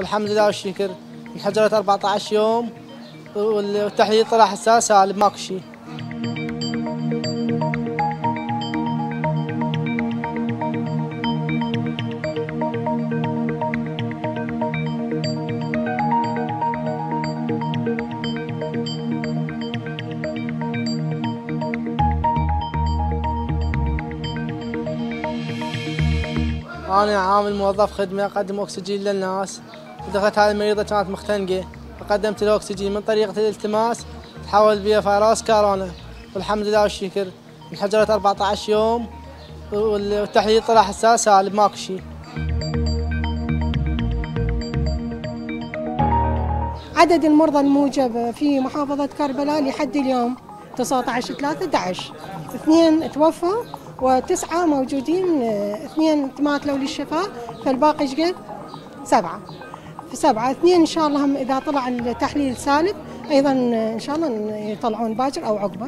والحمد لله والشكر. انحجرت 14 يوم والتحليل طلع حساس سالب ماكو شيء. أنا عامل موظف خدمة أقدم أكسجين للناس. دخلت هذه المريضة كانت مختنقة. فقدمت له أكسجين من طريقة الالتماس تحول بها فيروس كورونا. والحمد لله والشكر. انحجرت 14 يوم والتحليل طلع حساس سالب ماكو شيء. عدد المرضى الموجب في محافظة كربلاء لحد اليوم 19 3 11 اثنين توفوا وتسعة موجودين اثنين تماثلوا للشفاء فالباقي إيش قد؟ سبعة في سبعة اثنين إن شاء الله هم إذا طلع التحليل سالب أيضا إن شاء الله يطلعون باكر أو عقبة